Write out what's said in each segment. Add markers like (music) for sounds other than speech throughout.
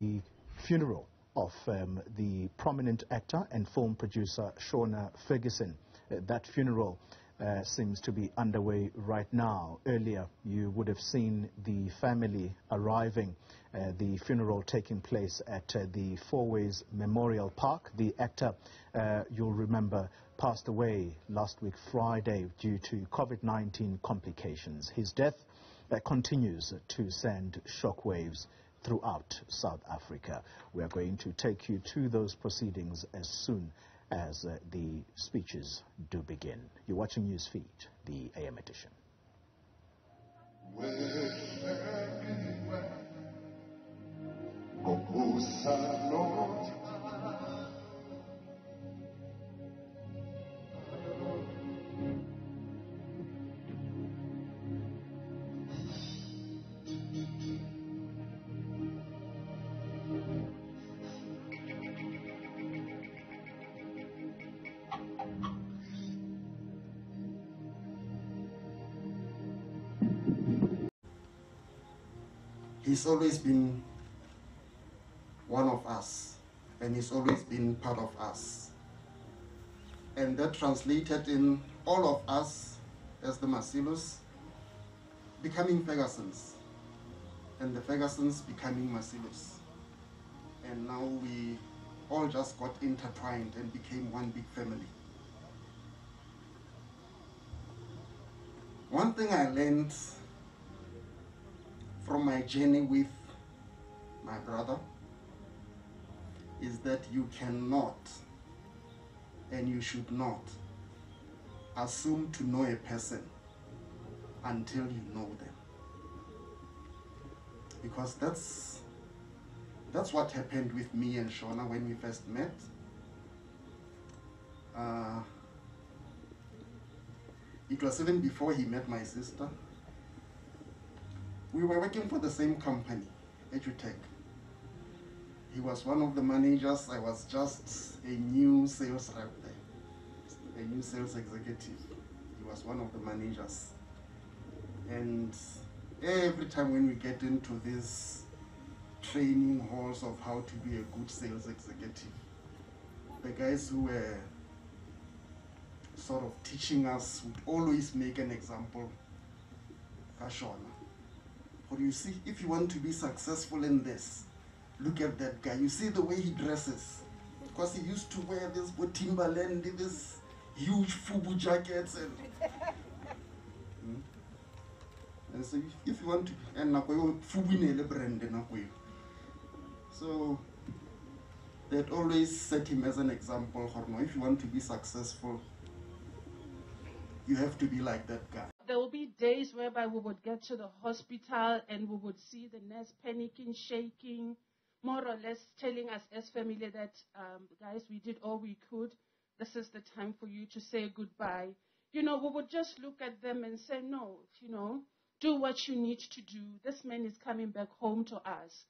the funeral of um, the prominent actor and film producer Shona Ferguson. Uh, that funeral uh, seems to be underway right now. Earlier, you would have seen the family arriving, uh, the funeral taking place at uh, the Fourways Memorial Park. The actor, uh, you'll remember, passed away last week Friday due to COVID-19 complications. His death uh, continues to send shockwaves throughout South Africa. We are going to take you to those proceedings as soon as uh, the speeches do begin. You're watching Newsfeed, the AM edition. He's always been one of us and he's always been part of us. And that translated in all of us as the Masilos becoming Fergusons and the Fergusons becoming Masilos. And now we all just got intertwined and became one big family. One thing I learned from my journey with my brother is that you cannot and you should not assume to know a person until you know them. Because that's that's what happened with me and Shona when we first met. Uh, it was even before he met my sister we were working for the same company, Edutech. He was one of the managers. I was just a new sales rep there, a new sales executive. He was one of the managers. And every time when we get into these training halls of how to be a good sales executive, the guys who were sort of teaching us would always make an example, Kashona or you see, if you want to be successful in this, look at that guy. You see the way he dresses. Because he used to wear this with Timberland, this huge FUBU jackets and (laughs) hmm? and so if, if you want to and FUBU brand so that always set him as an example if you want to be successful you have to be like that guy there will be days whereby we would get to the hospital and we would see the nurse panicking, shaking, more or less telling us as family that, um, guys, we did all we could. This is the time for you to say goodbye. You know, we would just look at them and say, no, you know, do what you need to do. This man is coming back home to us.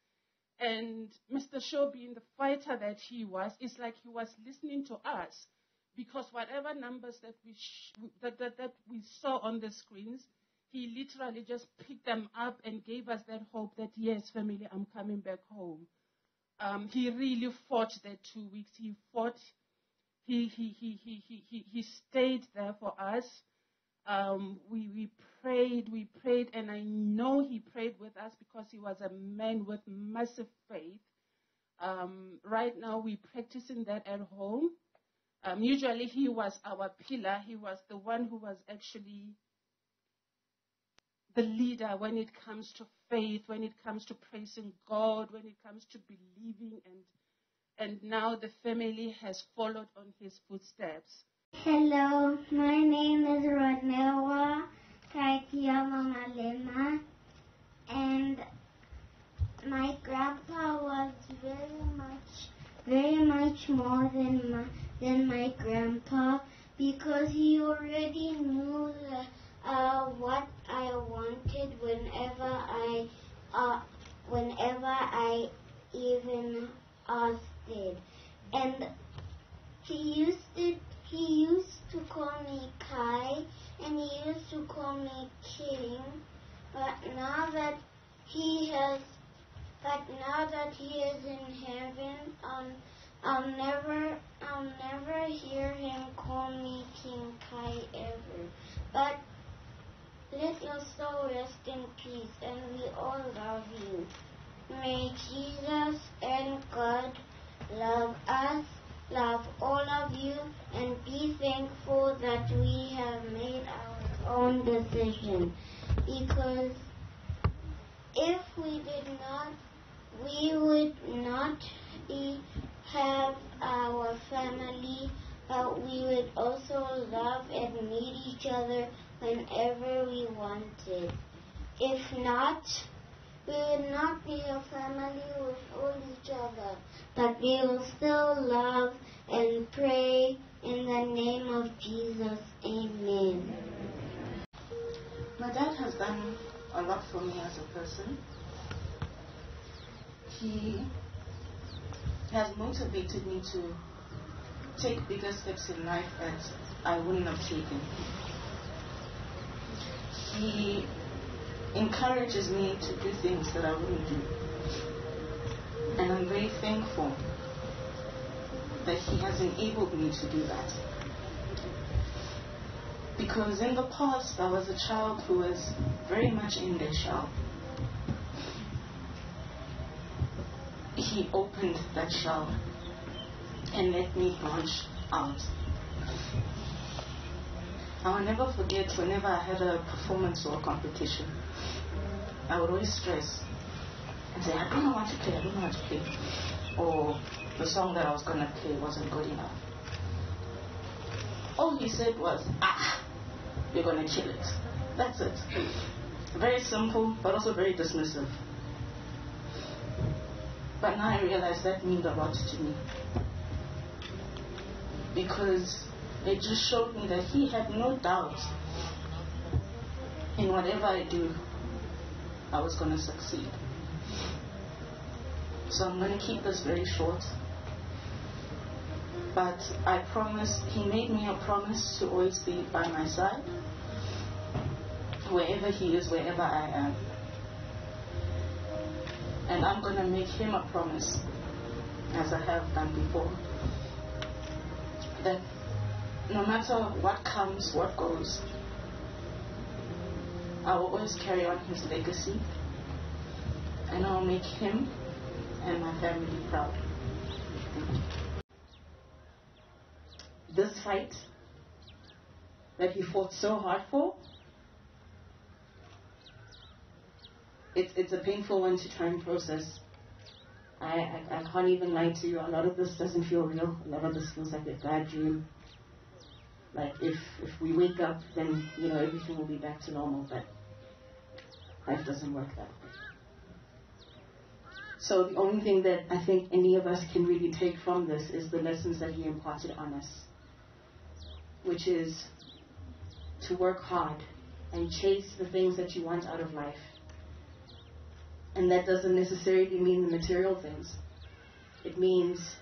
And Mr. Shaw, being the fighter that he was, it's like he was listening to us because whatever numbers that we, that, that, that we saw on the screens, he literally just picked them up and gave us that hope that, yes, family, I'm coming back home. Um, he really fought that two weeks. He fought, he, he, he, he, he, he, stayed there for us. Um, we, we prayed, we prayed, and I know he prayed with us because he was a man with massive faith. Um, right now, we're practicing that at home. Um, usually he was our pillar. He was the one who was actually the leader when it comes to faith, when it comes to praising God, when it comes to believing and and now the family has followed on his footsteps. Hello, my name is Rodnewa Mangalema and my grandpa was very much very much more than my, than my grandpa because he already knew uh, what I wanted whenever I uh, whenever I even asked it. And he used to he used to call me Kai and he used to call me King. But now that he has But now that he is in heaven, um, I'll never, I'll never hear him call me King Kai ever. But let your soul rest in peace, and we all love you. May Jesus and God love us, love all of you, and be thankful that we have made our own decision. Because if we did not, we would not have our family, but we would also love and meet each other whenever we wanted. If not, we would not be a family with all each other, but we will still love and pray in the name of Jesus. Amen. My dad has done a lot for me as a person. He has motivated me to take bigger steps in life that I wouldn't have taken. He encourages me to do things that I wouldn't do. And I'm very thankful that he has enabled me to do that. Because in the past, I was a child who was very much in their shell. He opened that shell and let me branch out. I will never forget whenever I had a performance or a competition, I would always stress and say, I don't know how to play, I don't know how to play. Or the song that I was going to play wasn't good enough. All he said was, ah, you're going to kill it. That's it. Very simple, but also very dismissive. But now I realize that means a lot to me. Because it just showed me that he had no doubt in whatever I do, I was going to succeed. So I'm going to keep this very short. But I promise, he made me a promise to always be by my side, wherever he is, wherever I am. And I'm going to make him a promise, as I have done before, that no matter what comes, what goes, I will always carry on his legacy and I'll make him and my family proud. This fight that he fought so hard for, it's, it's a painful one to try and process. I, I, I can't even lie to you. A lot of this doesn't feel real. A lot of this feels like a bad dream like if if we wake up then you know everything will be back to normal but life doesn't work that way. So the only thing that i think any of us can really take from this is the lessons that he imparted on us which is to work hard and chase the things that you want out of life. And that doesn't necessarily mean the material things. It means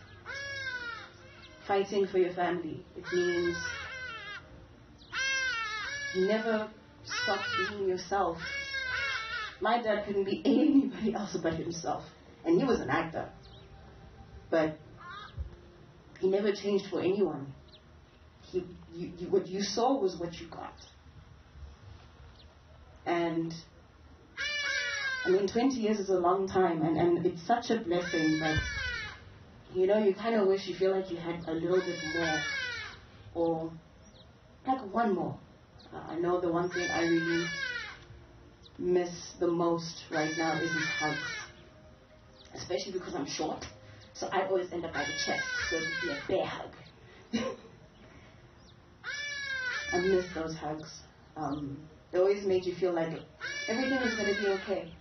fighting for your family. It means never stop being yourself. My dad couldn't be (laughs) anybody else but himself. And he was an actor. But he never changed for anyone. He, you, you, what you saw was what you got. And I mean, 20 years is a long time, and, and it's such a blessing that, you know, you kind of wish you feel like you had a little bit more, or like one more. I know the one thing I really miss the most right now is his hugs. Especially because I'm short. So I always end up by the chest. So it would be a bear hug. (laughs) I miss those hugs. Um, they always made you feel like everything is going to be okay.